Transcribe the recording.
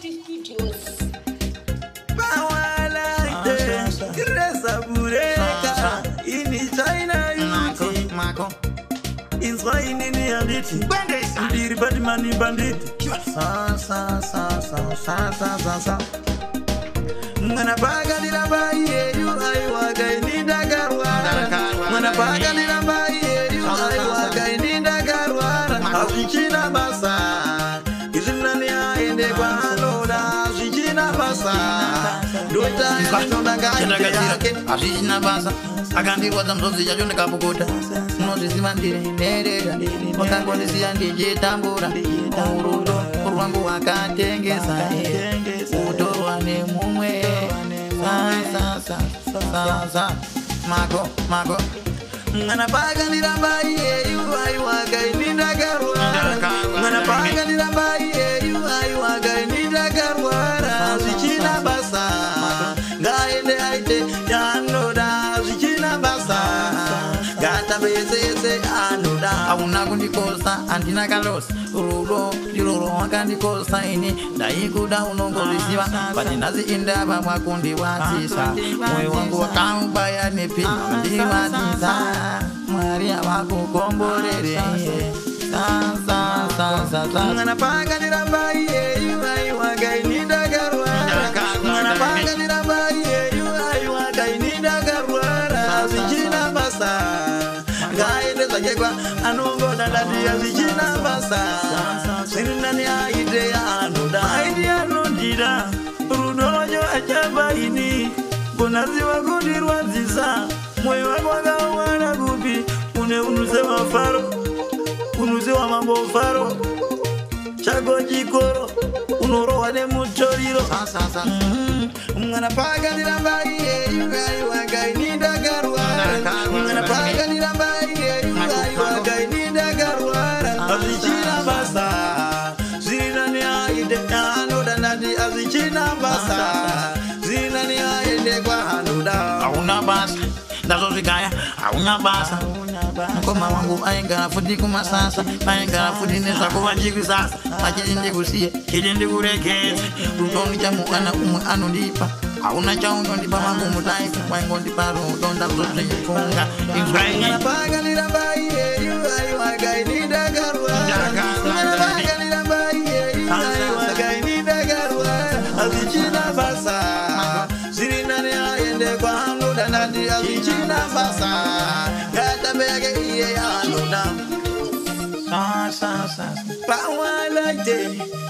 Kennedy Studios. ndiri patimani banditimwana pakadirabaiyeyu aiwakainindakarwaramwana pakadi ndakaiahazvisina basa akandirwadza mzonzi chacho ndikapukuta unozvisima ndirinherera wakangondisiya ndichitambura urudo rwangu wakatengesa utorwa nemumwe mako mako mwana pakandirambaiyeyuvaiwakaini ndakarwara yese anoda hauna kundikosa handina kalosi rudo ndiro rwakandikosa ini ndaikuda unongoziziva bati nhasi indava mwakundiwatisa mwoyo wangu wakaubaya nepi andiwatisa mwari avakukomborerei sasasasaana pakandirambaiye kwa anongona ladiya zichina basa zirinani aite anoda aiti anondida runo wacho achamba ini kunaziwa kundirwadzisa mwoyo wako wakawana kupi une unuzemafaro unuzewa mambofaro chago chikoro unorohwa nemutoriro mm-hmm. mwana pakandiramba iyeiaiwakainindakarwa basa zinani aende kwahanuda auna basa ndazo zvikaya hauna basa mukoma wangu aingara futi kumasasa aingara futi nezvakuva chikusasa achidi ndikusiye chidi ndikurekedze rutoni chamuana umwe anondipa hauna chaunondipa mangu mudai waingondipa rudo ndazvozvifunga izvaiaaaiambaiyeuaiwagaii jina basa gata bege iye anuna sa sa sa pa wala de